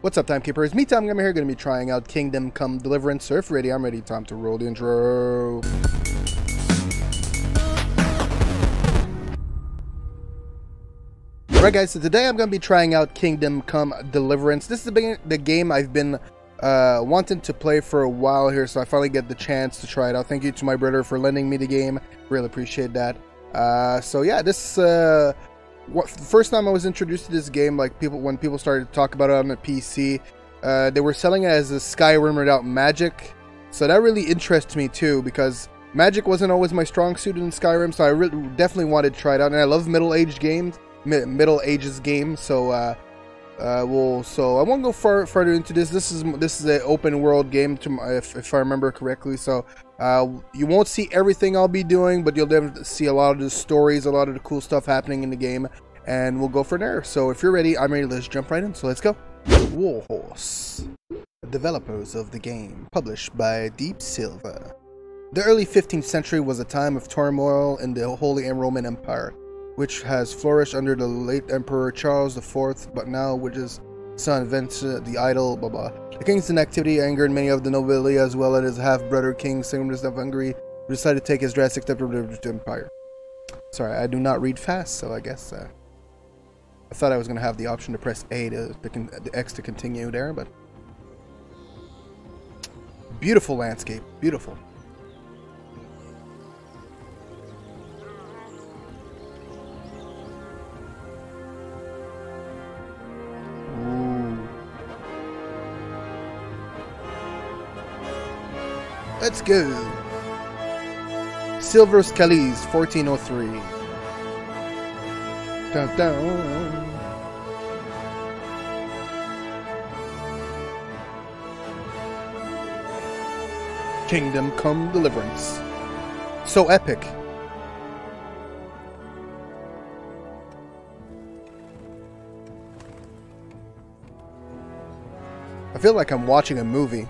What's up, Timekeepers? Me-Time Gamer here, going to be trying out Kingdom Come Deliverance. So ready, I'm ready. Time to roll the intro. Alright guys, so today I'm going to be trying out Kingdom Come Deliverance. This is the, the game I've been uh, wanting to play for a while here, so I finally get the chance to try it out. Thank you to my brother for lending me the game. Really appreciate that. Uh, so yeah, this uh, what, the first time I was introduced to this game, like people when people started to talk about it on the PC, uh, they were selling it as a Skyrim without magic. So that really interests me too because magic wasn't always my strong suit in Skyrim. So I definitely wanted to try it out, and I love middle aged games, middle ages games. So uh, uh, well, so I won't go far further into this. This is this is an open world game, to my, if, if I remember correctly. So uh, you won't see everything I'll be doing, but you'll see a lot of the stories, a lot of the cool stuff happening in the game, and we'll go from there. So if you're ready, I'm ready. Let's jump right in. So let's go. Warhorse, developers of the game, published by Deep Silver. The early 15th century was a time of turmoil in the Holy Roman Empire which has flourished under the late Emperor Charles IV, but now which is son Vincent the Idle, blah blah. The king's inactivity angered many of the nobility as well as his half-brother King Sigmund of Hungary, who decided to take his drastic step to the empire. Sorry, I do not read fast, so I guess uh, I thought I was going to have the option to press A to, to the X to continue there, but beautiful landscape, beautiful. Let's go. Silver Skalitz, 1403. Dun, dun. Kingdom Come Deliverance. So epic. I feel like I'm watching a movie.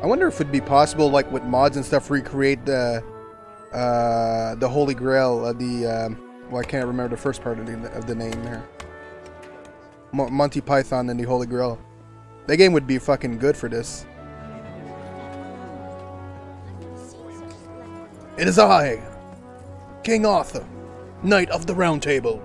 I wonder if it'd be possible, like with mods and stuff, recreate the uh, the Holy Grail, uh, the um, well, I can't remember the first part of the, of the name there. Mo Monty Python and the Holy Grail. That game would be fucking good for this. It is I, King Arthur, Knight of the Round Table.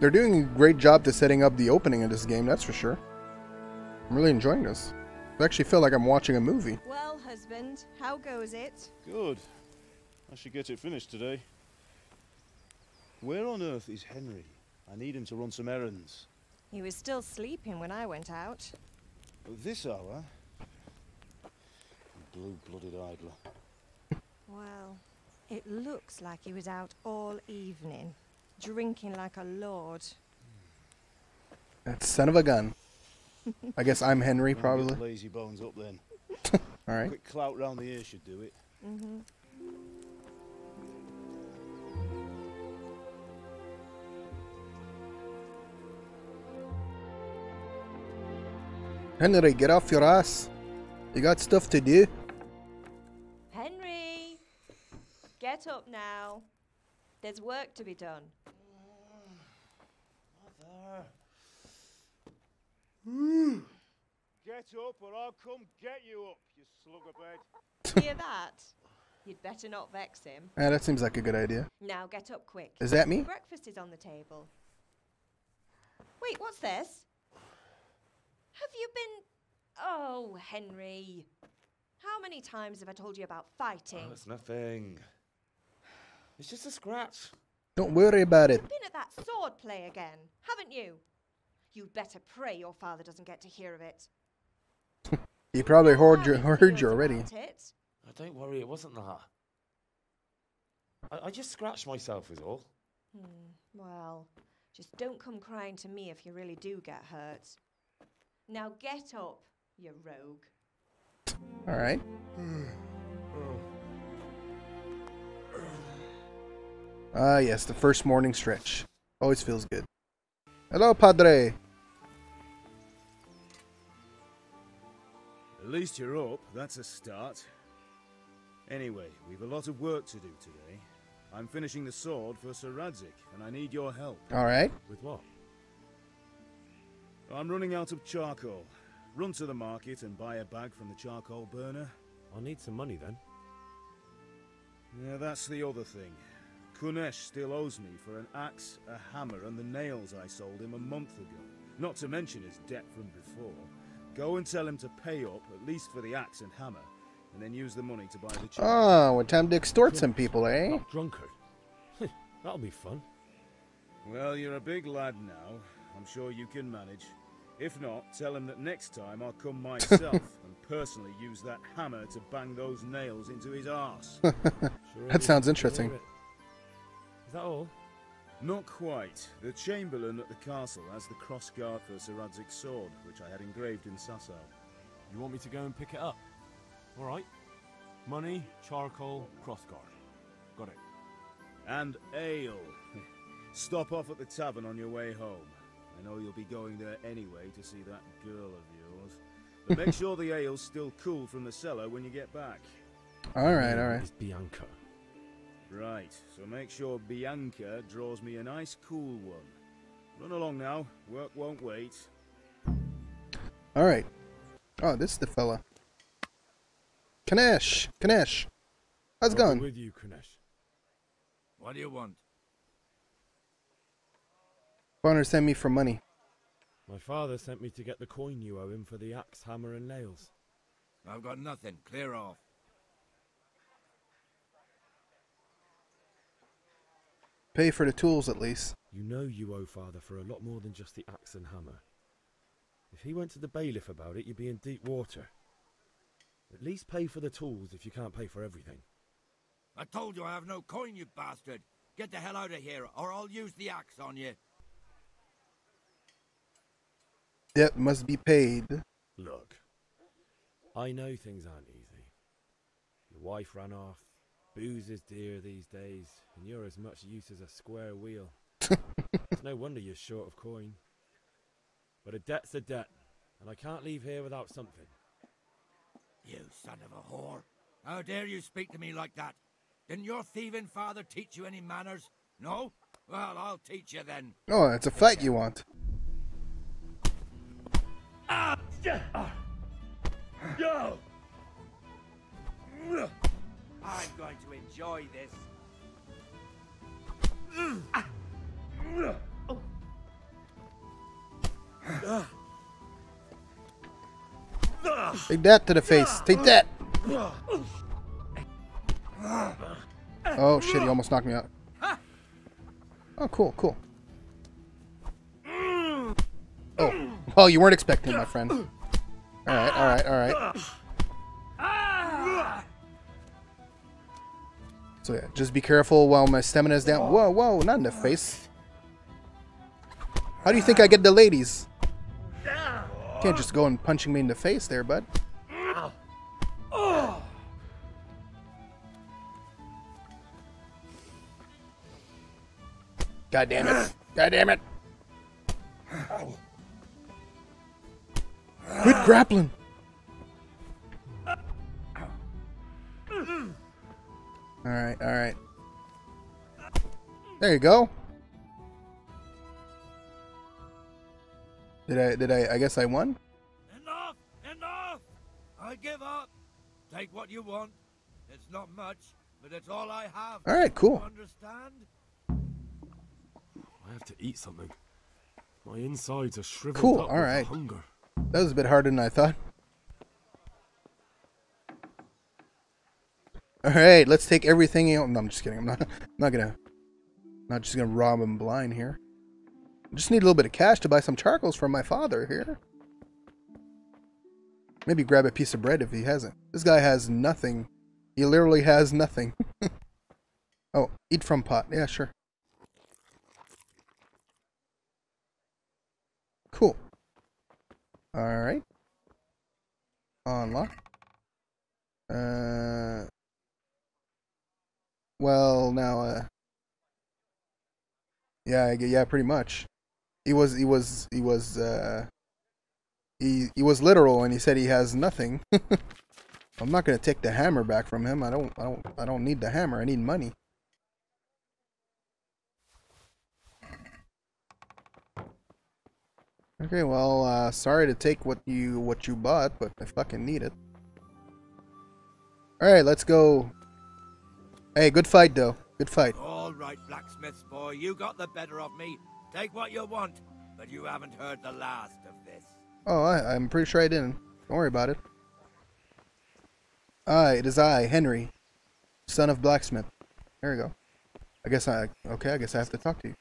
They're doing a great job to setting up the opening of this game, that's for sure. I'm really enjoying this. I actually feel like I'm watching a movie. Well, husband, how goes it? Good. I should get it finished today. Where on earth is Henry? I need him to run some errands. He was still sleeping when I went out. At this hour? Blue-blooded idler. Well, it looks like he was out all evening, drinking like a lord. That son of a gun. I guess I'm Henry, probably. Lazy bones up then. All right. Quick clout round the ear should do it. Mm-hmm. Henry, get off your ass. You got stuff to do. Henry! Get up now. There's work to be done. Mother, Get up or I'll come get you up, you slug of bed. Hear that? You'd better not vex him. Yeah, that seems like a good idea. Now get up quick. Is that me? Breakfast is on the table. Wait, what's this? Have you been. Oh, Henry. How many times have I told you about fighting? Oh, it's nothing. It's just a scratch. Don't worry about it. You've been at that sword play again, haven't you? You'd better pray your father doesn't get to hear of it. He probably heard you, heard you already. about it. Oh, don't worry, it wasn't that. I, I just scratched myself, is all. Hmm, well, just don't come crying to me if you really do get hurt. Now get up. You rogue. All right. Ah, yes, the first morning stretch. Always feels good. Hello, Padre. At least you're up. That's a start. Anyway, we've a lot of work to do today. I'm finishing the sword for Sir Radzig, and I need your help. All right. With what? I'm running out of charcoal. Run to the market and buy a bag from the charcoal burner. I'll need some money then. Yeah, that's the other thing. Kunesh still owes me for an axe, a hammer, and the nails I sold him a month ago. Not to mention his debt from before. Go and tell him to pay up, at least for the axe and hammer, and then use the money to buy the charcoal. Oh, what time to extort some people, eh? Not drunkard. That'll be fun. Well, you're a big lad now. I'm sure you can manage. If not, tell him that next time I'll come myself and personally use that hammer to bang those nails into his arse. Sure That is. sounds Sure interesting. It. Is that all? Not quite. The Chamberlain at the castle has the cross guard for Sir Radzig's sword, which I had engraved in Sasau. You want me to go and pick it up? All right. Money, charcoal, crossguard. Got it. And ale. Stop off at the tavern on your way home. I know you'll be going there anyway to see that girl of yours. But make sure the ale's still cool from the cellar when you get back. All right, all right. It's Bianca. Right, so make sure Bianca draws me a nice cool one. Run along now, work won't wait. All right. Oh, this is the fella. Kanesh, Kanesh. How's it going? with you, Kunesh. What do you want? Bonner sent me for money. My father sent me to get the coin you owe him for the axe, hammer, and nails. I've got nothing. Clear off. Pay for the tools at least. You know you owe father for a lot more than just the axe and hammer. If he went to the bailiff about it, you'd be in deep water. At least pay for the tools if you can't pay for everything. I told you I have no coin, you bastard. Get the hell out of here, or I'll use the axe on you. Debt must be paid. Look, I know things aren't easy. Your wife ran off, booze is dear these days, and you're as much use as a square wheel. it's no wonder you're short of coin. But a debt's a debt, and I can't leave here without something. You son of a whore. How dare you speak to me like that? Didn't your thieving father teach you any manners? No? Well, I'll teach you then. Oh, it's a fight you want. Ah, ah. I'm going to enjoy this. Take that to the face. Take that. Oh shit, he almost knocked me out. Oh, cool, cool. Oh, well, you weren't expecting, my friend. All right, all So yeah, just be careful while my stamina is down. Whoa, whoa, not in the face. How do you think I get the ladies? Can't just go and punching me in the face there, bud. God damn it. God damn it. Quit grappling. Alright, alright. There you go. Did I, did I, I guess I won? Enough! Enough! I give up. Take what you want. It's not much, but it's all I have. Alright, cool. You understand? I have to eat something. My insides are shriveled Cool, up all with right. hunger. That was a bit harder than I thought. Alright, let's take everything out. No, I'm just kidding. I'm not, I'm not gonna, not just gonna rob him blind here. I just need a little bit of cash to buy some charcoals from my father here. Maybe grab a piece of bread if he hasn't. This guy has nothing. He literally has nothing. oh, eat from pot. Yeah, sure. Cool. Alright. Unlock. Uh. Well, now, uh. Yeah, yeah, pretty much. He was, he was, he was, uh. He, he was literal and he said he has nothing. I'm not gonna take the hammer back from him. I don't, I don't, I don't need the hammer. I need money. Okay, well, uh, sorry to take what you what you bought, but I fucking need it. All right, let's go. Hey, good fight though. Good fight. All right, blacksmith's boy, you got the better of me. Take what you want, but you haven't heard the last of this. Oh, I, I'm pretty sure I didn't. Don't worry about it. Ah, it is I, Henry, son of blacksmith. There we go. I guess I okay. I guess I have to talk to you.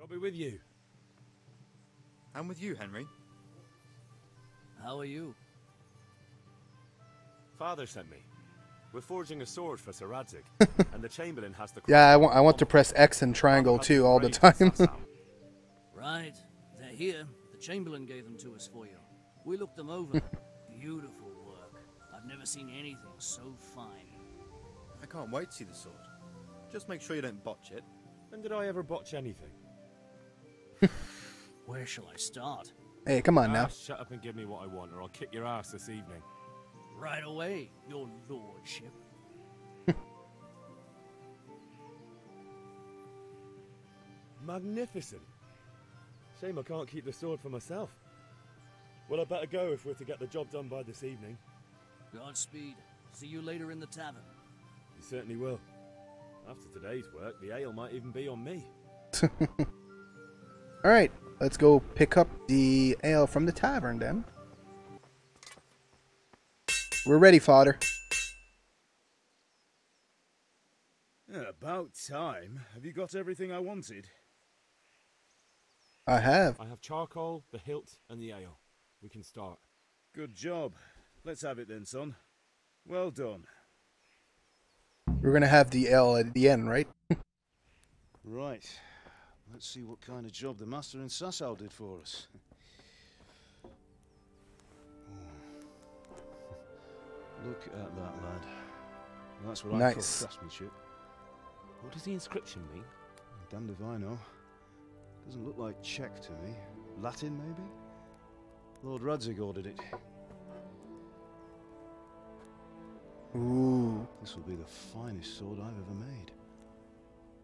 I'll be with you. I'm with you, Henry. How are you? Father sent me. We're forging a sword for Sir Radzig, and the Chamberlain has the. Yeah, I want I want to press X and triangle too all the time. Right. They're here. The Chamberlain gave them to us for you. We looked them over. Beautiful work. I've never seen anything so fine. I can't wait to see the sword. Just make sure you don't botch it. When did I ever botch anything? Where shall I start? Hey, come on now. Ah, shut up and give me what I want, or I'll kick your ass this evening. Right away, your lordship. Magnificent. Shame I can't keep the sword for myself. Well, I better go if we're to get the job done by this evening. Godspeed. See you later in the tavern. You certainly will. After today's work, the ale might even be on me. All right, let's go pick up the ale from the tavern then. We're ready, father. About time. Have you got everything I wanted? I have. I have charcoal, the hilt, and the ale. We can start. Good job. Let's have it then, son. Well done. We're gonna have the ale at the end, right? Right. Let's see what kind of job the master in Sasau did for us. Look at that, lad. That's what I call craftsmanship. What does the inscription mean? Damned if I know. Doesn't look like Czech to me. Latin, maybe? Lord Radzig ordered it. Ooh. This will be the finest sword I've ever made.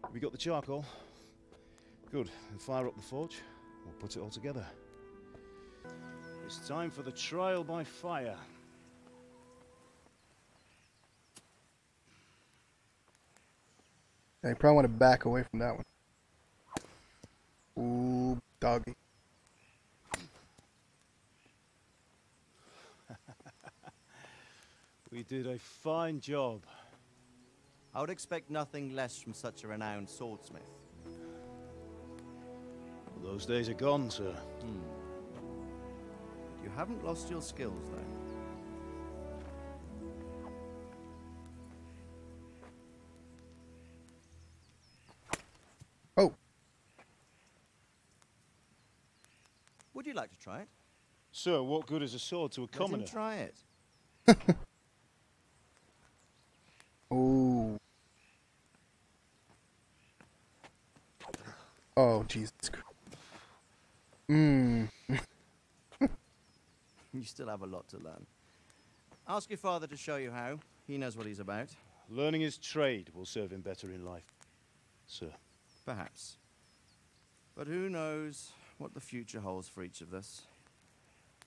Have you got the charcoal? Good. Then fire up the forge. We'll put it all together. It's time for the trial by fire. I probably want to back away from that one. Ooh, doggy. We did a fine job. I would expect nothing less from such a renowned swordsmith. Those days are gone, sir. Hmm. You haven't lost your skills, though. Oh, Would you like to try it? Sir, what good is a sword to a Let him commoner? try it. oh. Oh, Jesus Christ. Mmm. You still have a lot to learn. Ask your father to show you how. He knows what he's about. Learning his trade will serve him better in life, sir. Perhaps. But who knows what the future holds for each of us.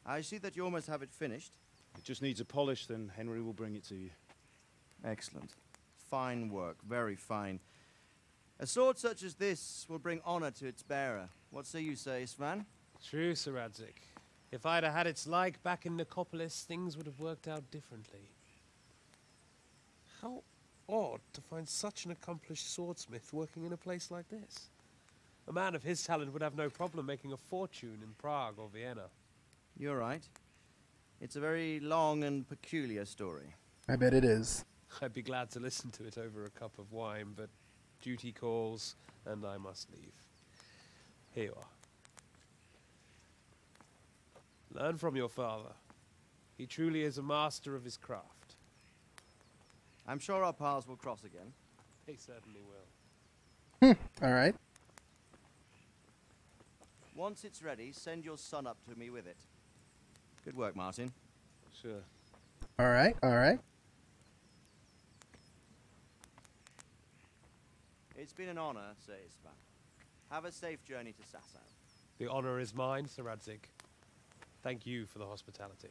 I see that you almost have it finished. It just needs a polish, then Henry will bring it to you. Excellent. Fine work, very fine. A sword such as this will bring honor to its bearer. What say you, say, Svan? True, Sir Radzig. If I'd have had its like back in Nicopolis, things would have worked out differently. How odd to find such an accomplished swordsmith working in a place like this. A man of his talent would have no problem making a fortune in Prague or Vienna. You're right. It's a very long and peculiar story. I bet it is. I'd be glad to listen to it over a cup of wine, but duty calls, and I must leave. Here you are. Learn from your father. He truly is a master of his craft. I'm sure our paths will cross again. They certainly will. Hmm. All right. Once it's ready, send your son up to me with it. Good work, Martin. Sure. All right. All right. It's been an honor, Sir Ispan. Have a safe journey to Sasau. The honor is mine, Sir Radzig. Thank you for the hospitality.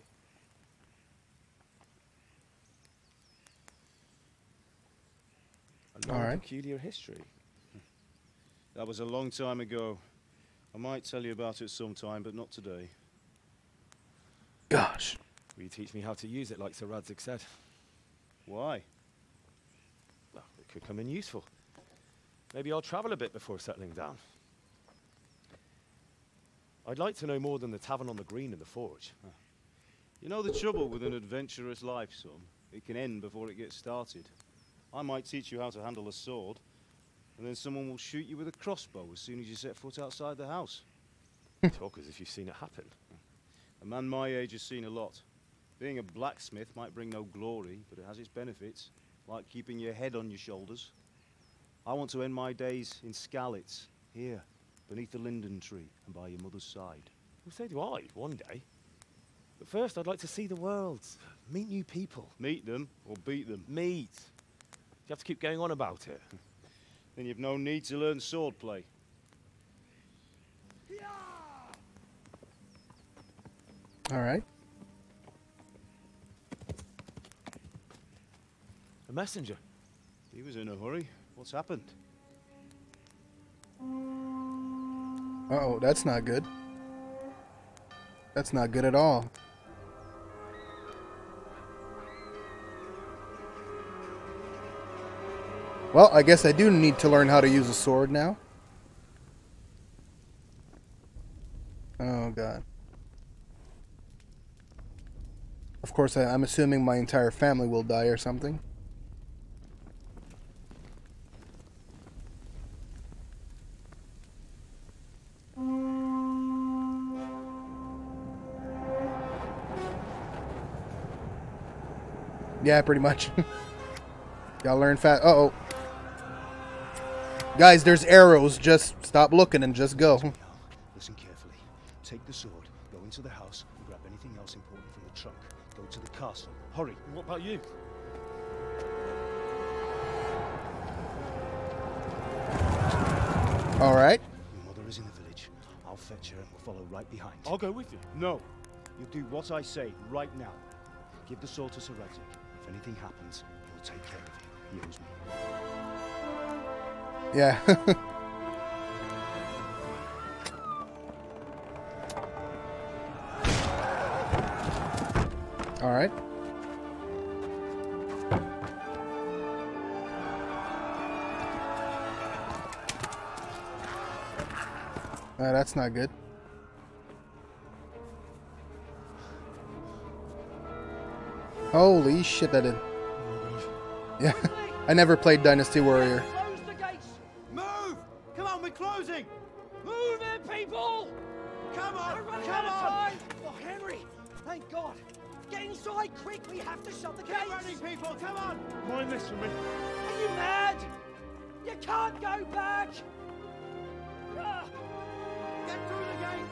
A long, right. peculiar history. That was a long time ago. I might tell you about it sometime, but not today. Gosh. Will you teach me how to use it like Sir Radzig said? Why? Well, it could come in useful. Maybe I'll travel a bit before settling down. I'd like to know more than the tavern on the green and the forge. You know the trouble with an adventurous life, son? It can end before it gets started. I might teach you how to handle a sword, and then someone will shoot you with a crossbow as soon as you set foot outside the house. Talk as if you've seen it happen. A man my age has seen a lot. Being a blacksmith might bring no glory, but it has its benefits, like keeping your head on your shoulders. I want to end my days in Skalitz, here, beneath the linden tree and by your mother's side. Well, so do I, one day. But first, I'd like to see the world, meet new people. Meet them or beat them. Meet. You have to keep going on about it. Then you've no need to learn swordplay. All right. A messenger. He was in a hurry. What's happened? Uh oh, that's not good. That's not good at all. Well, I guess I do need to learn how to use a sword now. Oh, God. Of course, I, I'm assuming my entire family will die or something. Yeah, pretty much. Gotta learn fast. Uh oh. Guys, there's arrows. Just stop looking and just go. Listen carefully. Take the sword, go into the house, and grab anything else important from the trunk. Go to the castle. Hurry. What about you? All right. Your mother is in the village. I'll fetch her and we'll follow right behind. I'll go with you. No. You'll do what I say right now. Give the sword to Sir Radzig. If anything happens, he'll take care of you. He owes me. Yeah. All right. Uh, that's not good. Holy shit, that did. Yeah. I never played Dynasty Warrior. Close the gates! Move! Come on, we're closing! Move it, people! Come on! We're Come out of on! Oh, Henry! Thank God! Get inside quick! We have to shut the Get gates! ready, people! Come on! Mind this for me. Are you mad? You can't go back! Ah, Get through the gates!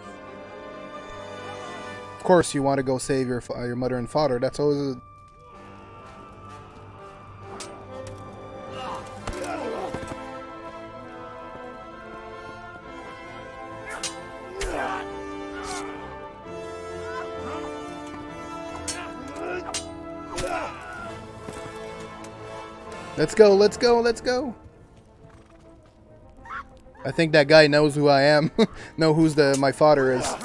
Of course, you want to go save your fa- your mother and father. That's always a... Let's go, let's go, let's go. I think that guy knows who I am. know who's the my father is.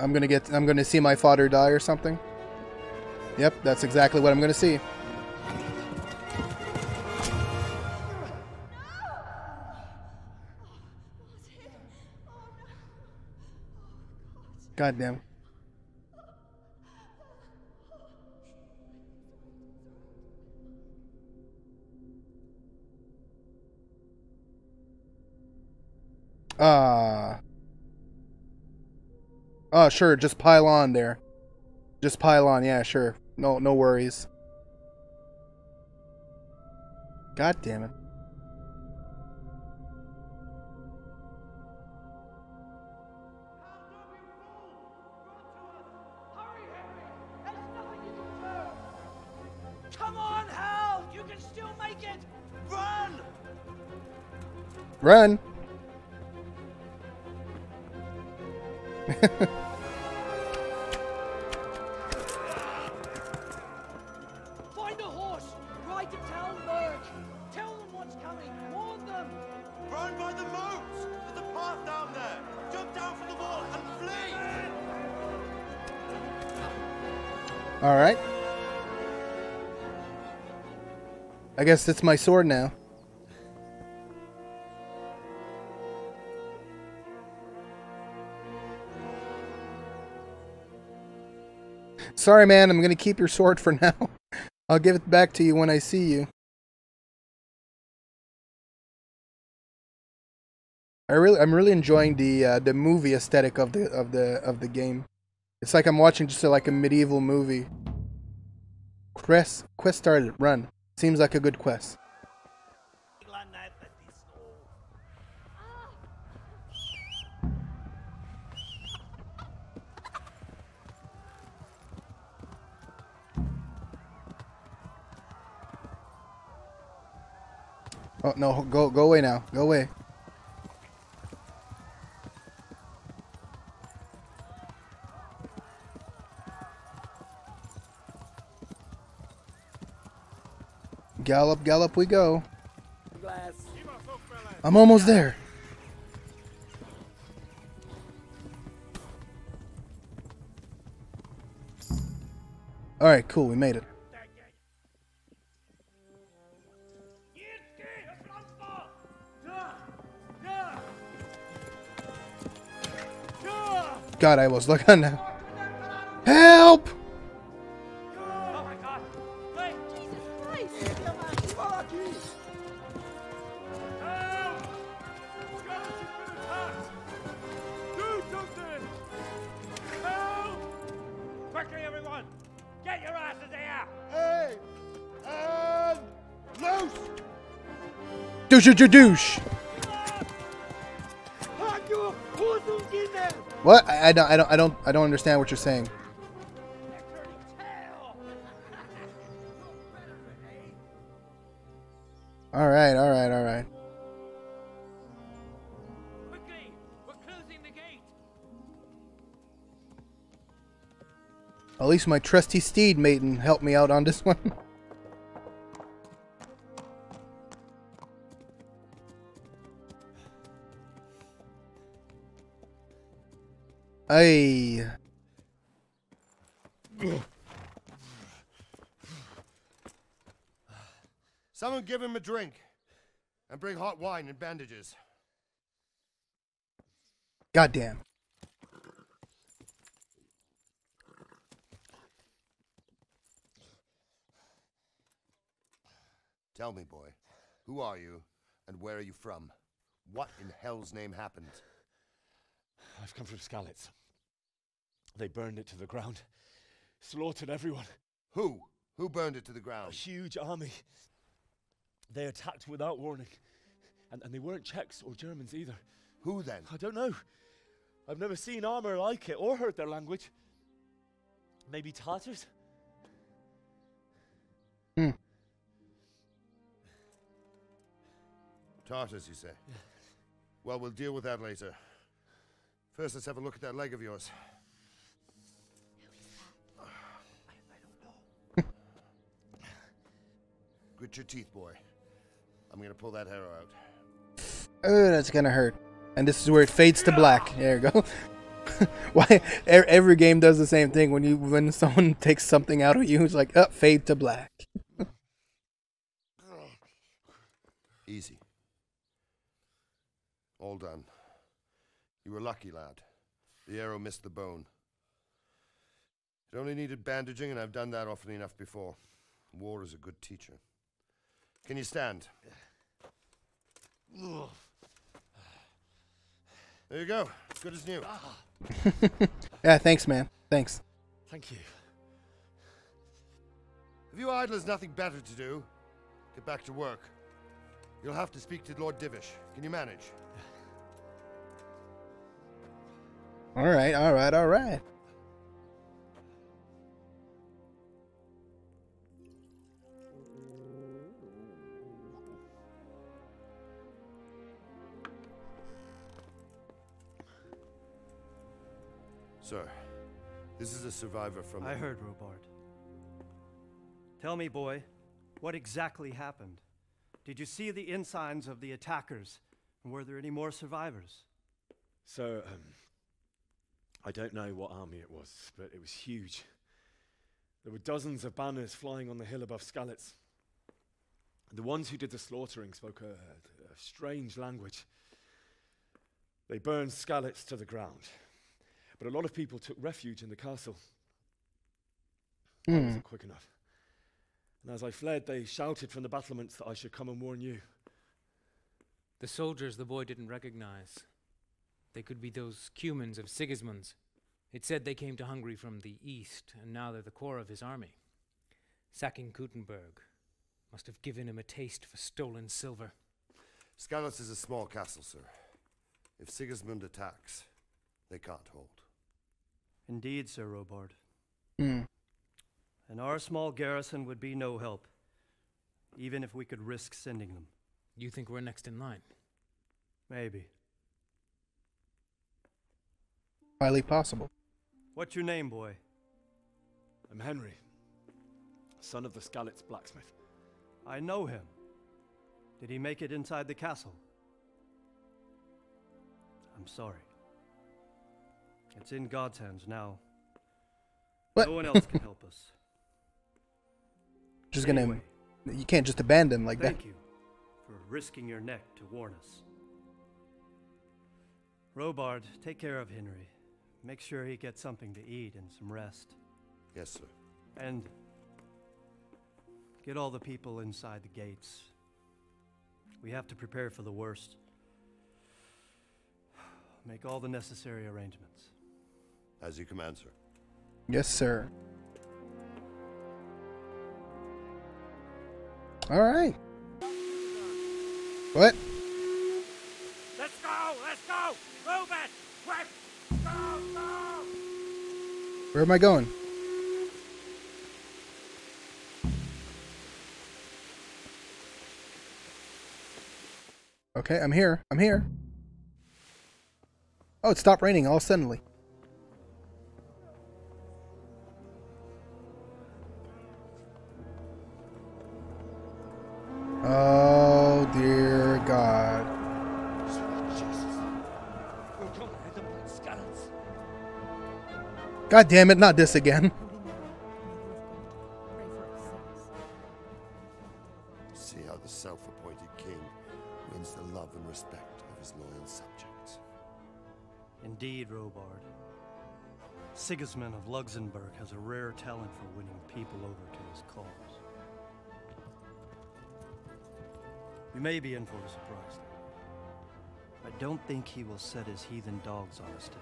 I'm gonna get I'm gonna see my father die or something. Yep, that's exactly what I'm gonna see. God Ah. oh, sure. Just pile on there. Just pile on. Yeah, sure. No, no worries. God damn it. Come Find a horse! Ride to Talmberg! Tell them what's coming! Warn them! Run by the moats! There's a path down there! Jump down from the wall and flee! All right. I guess it's my sword now. Sorry, man. I'm gonna keep your sword for now. I'll give it back to you when I see you. I really, I'm really enjoying the uh, the movie aesthetic of the of the of the game. It's like I'm watching just a, like a medieval movie. Quest quest started. Run. Seems like a good quest. Oh no! Go go away now. Go away. Gallop, gallop, we go. I'm almost there. All right, cool. We made it. God, I was looking now. Help! Do something! Help! What? I, I don't. I don't. I don't. I don't understand what you're saying. All right. All right. All right. Quickly! We're closing the gate! At least my trusty steed maiden helped me out on this one. Ay. Someone give him a drink. And bring hot wine and bandages. Goddamn. Tell me, boy, who are you and where are you from? What in hell's name happened? I've come from Skalitz. They burned it to the ground, slaughtered everyone. Who? Who burned it to the ground? A huge army. They attacked without warning. And, and they weren't Czechs or Germans either. Who then? I don't know. I've never seen armor like it or heard their language. Maybe Tatars? Hmm. Tartars, you say? Well, we'll deal with that later. First, let's have a look at that leg of yours. Grit your teeth, boy. I'm gonna pull that arrow out. Oh, that's gonna hurt. And this is where it fades to black. There you go. Why every game does the same thing when you when someone takes something out of you, it's like, up, fade to black. Easy. All done. You were lucky, lad. The arrow missed the bone. It only needed bandaging, and I've done that often enough before. War is a good teacher. Can you stand? There you go. Good as new. yeah, thanks, man. Thanks. Thank you. If you idlers nothing better to do, get back to work. You'll have to speak to Lord Divish. Can you manage? All right, all right, all right. Sir, this is a survivor from. I heard, Robard. Tell me, boy, what exactly happened? Did you see the ensigns of the attackers? And were there any more survivors? So, um, I don't know what army it was, but it was huge. There were dozens of banners flying on the hill above Skalitz. The ones who did the slaughtering spoke a, a strange language. They burned Skalitz to the ground, but a lot of people took refuge in the castle. I Hmm. wasn't quick enough. And as I fled, they shouted from the battlements that I should come and warn you. The soldiers the boy didn't recognize. They could be those Cumans of Sigismund's. It said they came to Hungary from the east, and now they're the core of his army. Sacking Kuttenberg must have given him a taste for stolen silver. Skalitz is a small castle, sir. If Sigismund attacks, they can't hold. Indeed, Sir Robard. Hmm. And our small garrison would be no help, even if we could risk sending them. You think we're next in line? Maybe. Highly possible. What's your name, boy? I'm Henry, son of the Skalitz blacksmith. I know him. Did he make it inside the castle? I'm sorry. It's in God's hands now. What? No one else can help us. Just Anyway, gonna. You can't just abandon him like thank that. Thank you for risking your neck to warn us. Robard, take care of Henry. Make sure he gets something to eat and some rest. Yes, sir. And get all the people inside the gates. We have to prepare for the worst. Make all the necessary arrangements. As you command, sir. Yes, sir. All right. What? Let's go! Let's go! Move it! Quick! Go! Go! Where am I going? Okay, I'm here. I'm here. Oh, it stopped raining all suddenly. Oh dear God. God damn it, not this again. See how the self appointed king wins the love and respect of his loyal subjects. Indeed, Robard. Sigismund of Luxembourg has a rare talent for winning people over to his cause. You may be in for a surprise, though. I don't think he will set his heathen dogs on us today.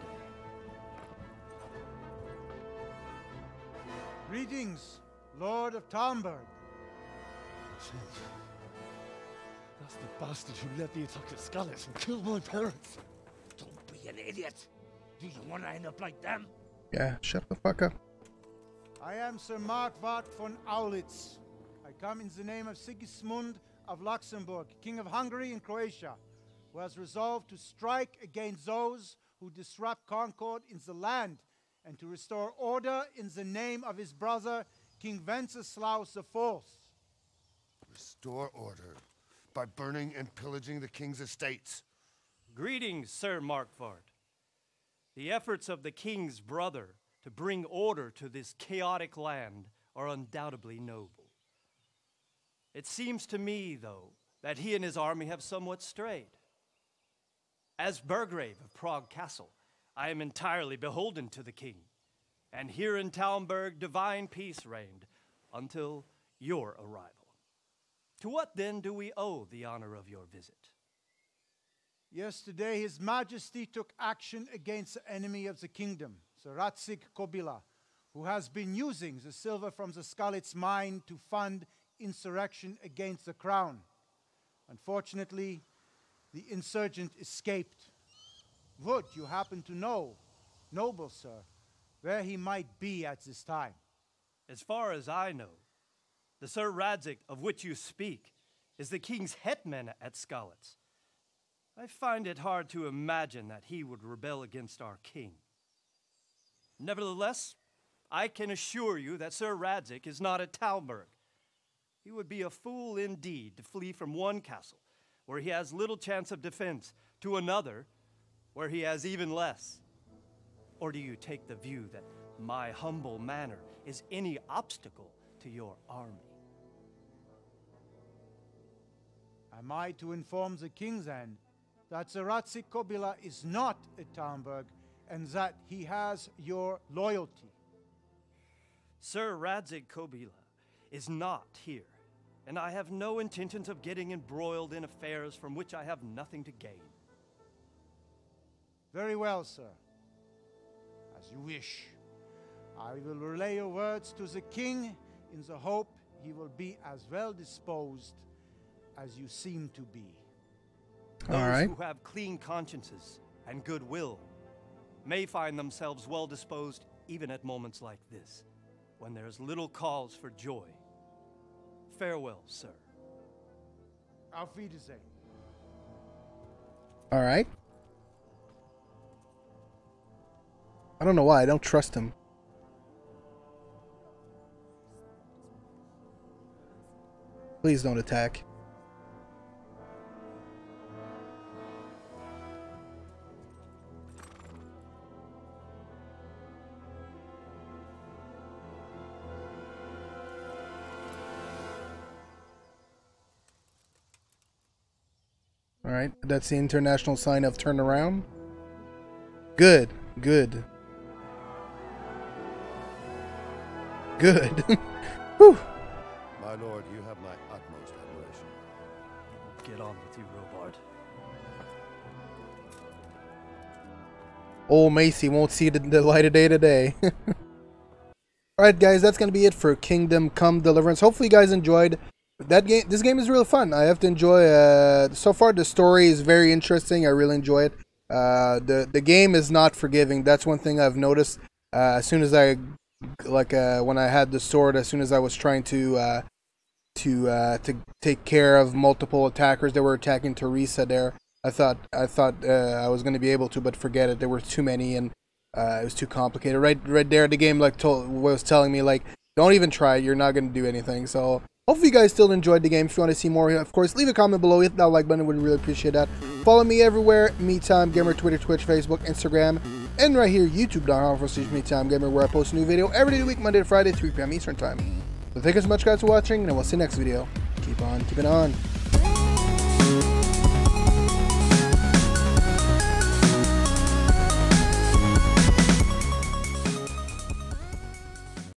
Greetings, Lord of Talmberg. That's the bastard who led the attack at Skalitz and killed my parents. Don't be an idiot! Do you want to end up like them? Yeah, shut the fuck up. I am Sir Markvart von Aulitz. I come in the name of Sigismund of Luxembourg, King of Hungary and Croatia, who has resolved to strike against those who disrupt concord in the land and to restore order in the name of his brother, King Wenceslaus IV. Restore order by burning and pillaging the king's estates. Greetings, Sir Markvart. The efforts of the king's brother to bring order to this chaotic land are undoubtedly noble. It seems to me, though, that he and his army have somewhat strayed. As Burgrave of Prague Castle, I am entirely beholden to the king, and here in Talmberg divine peace reigned until your arrival. To what then do we owe the honor of your visit? Yesterday, His Majesty took action against the enemy of the kingdom, the Radzig Kobyla, who has been using the silver from the Skalitz mine to fund insurrection against the crown. Unfortunately, the insurgent escaped. Would you happen to know, noble sir, where he might be at this time? As far as I know, the Sir Radzig of which you speak is the king's hetman at Skalitz. I find it hard to imagine that he would rebel against our king. Nevertheless, I can assure you that Sir Radzig is not at Talmberg. He would be a fool indeed to flee from one castle where he has little chance of defense to another where he has even less. Or do you take the view that my humble manner is any obstacle to your army? Am I to inform the king then that Sir Radzig Kobyla is not at Talmberg and that he has your loyalty? Sir Radzig Kobyla is not here, and I have no intentions of getting embroiled in affairs from which I have nothing to gain. Very well, sir. As you wish. I will relay your words to the king in the hope he will be as well disposed as you seem to be. Those All right. who have clean consciences and goodwill may find themselves well disposed even at moments like this, when there is little cause for joy. Farewell, sir. Auf Wiedersehen. All right. I don't know why. I don't trust him. Please don't attack. All right, that's the international sign of turnaround. Good, good, good. Whew. My lord, you have my utmost admiration. Get on with you, Robard. Old Macy won't see the, the light of day today. Alright guys, that's gonna be it for Kingdom Come Deliverance. Hopefully you guys enjoyed that game. This game is really fun. I have to enjoy uh so far the story is very interesting. I really enjoy it. Uh the the game is not forgiving. That's one thing I've noticed. Uh as soon as I like uh when I had the sword, as soon as I was trying to uh to uh to take care of multiple attackers that were attacking Teresa there. I thought I thought uh, I was going to be able to, but forget it. There were too many, and uh, it was too complicated. Right, right there, the game like told was telling me like, don't even try. You're not going to do anything. So hopefully you guys still enjoyed the game. If you want to see more, of course, leave a comment below. Hit that like button. Would really appreciate that. Follow me everywhere: Me Time Gamer, Twitter, Twitch, Facebook, Instagram, and right here YouTube.com for Me Time Gamer, where I post a new video every day of the week, Monday to Friday, 3 p.m. Eastern Time. So thank you so much, guys, for watching, and we'll see you next video. Keep on keeping on.